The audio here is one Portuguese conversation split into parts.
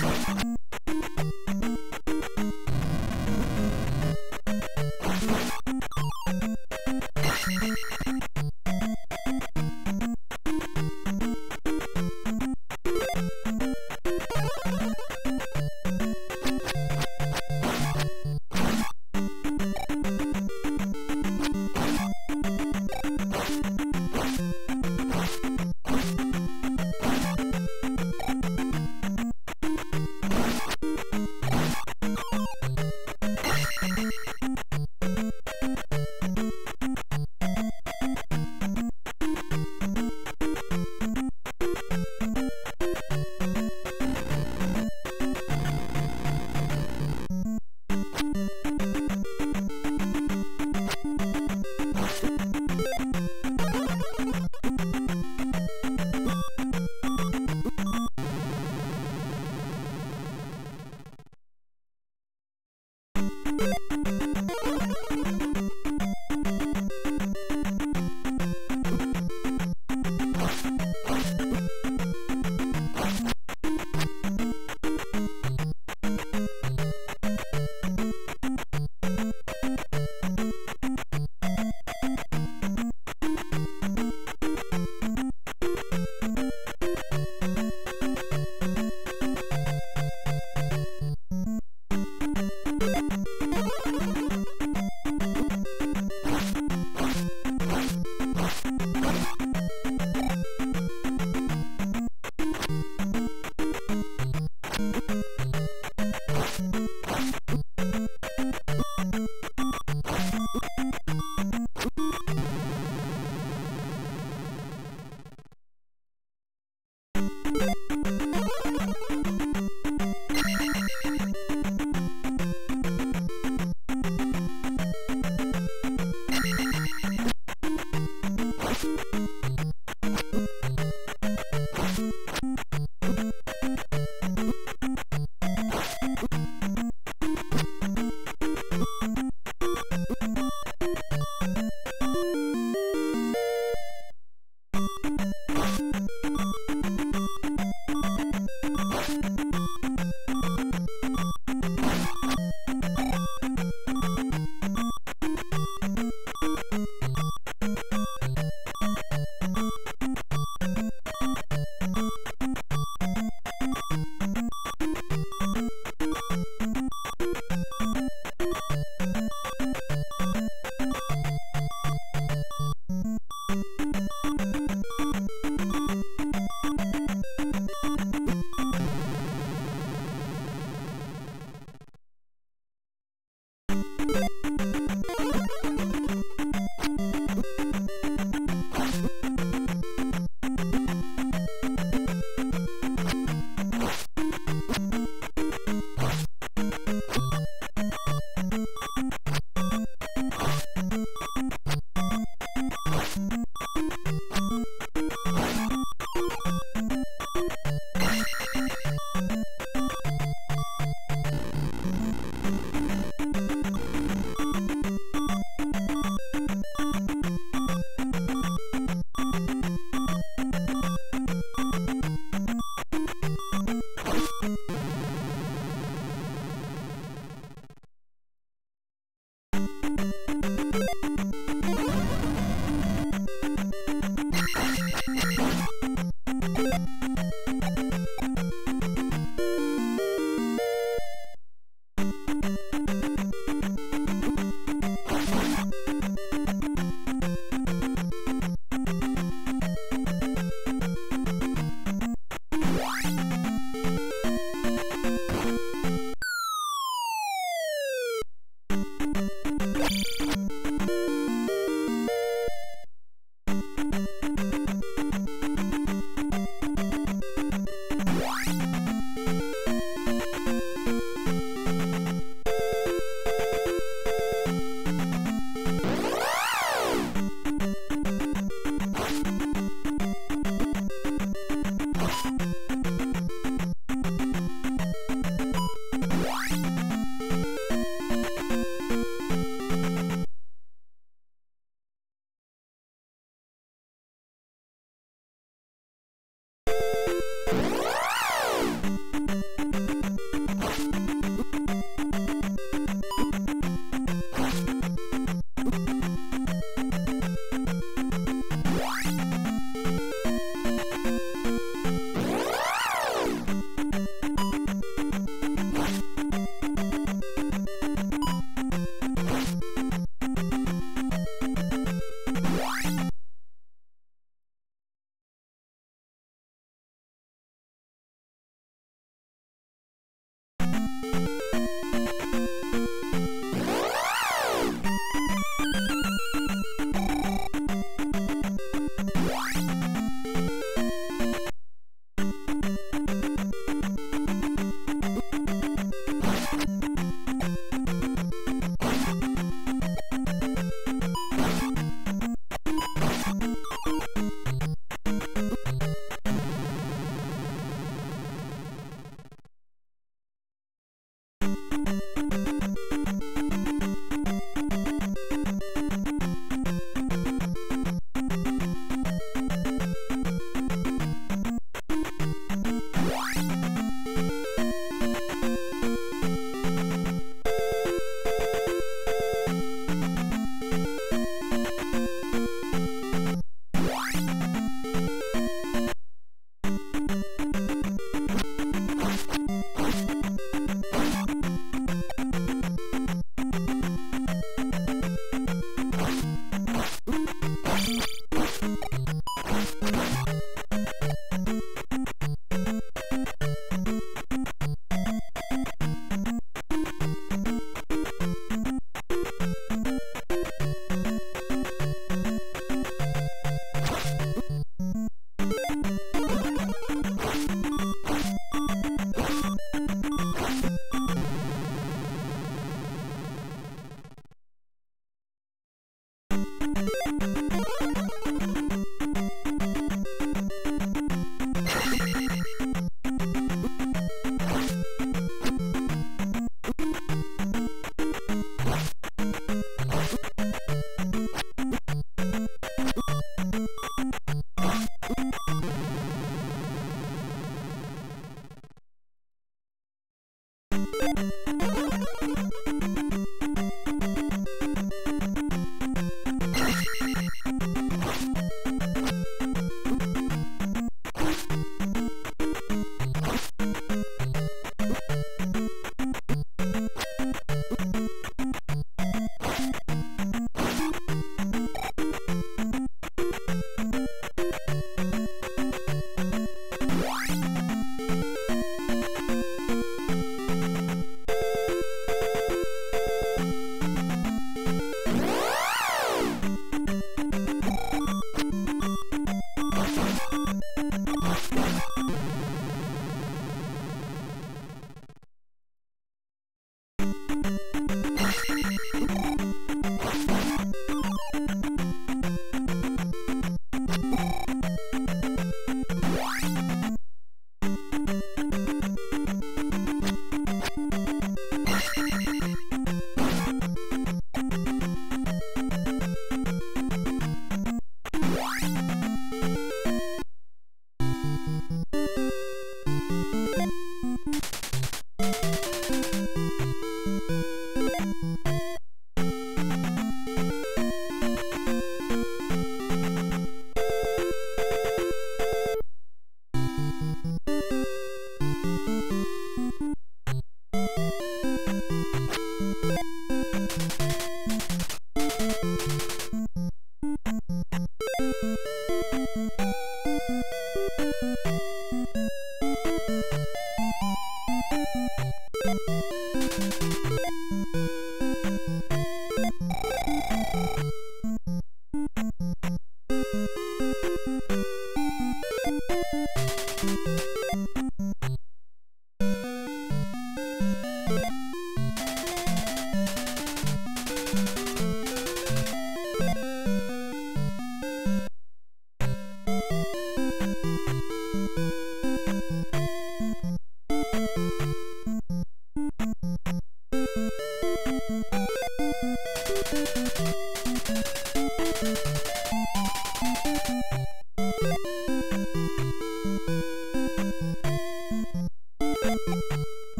Bye. you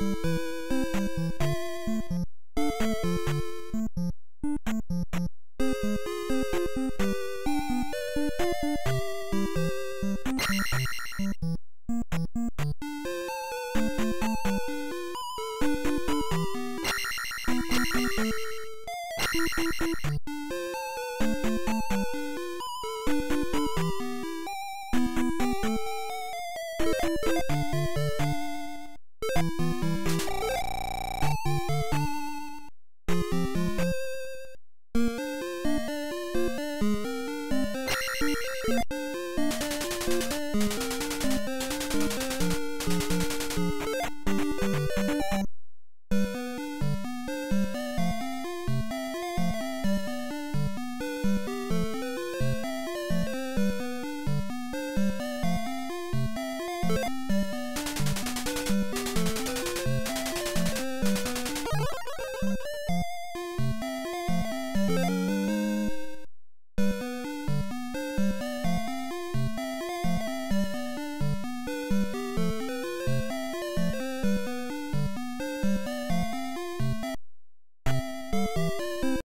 Música Thank you.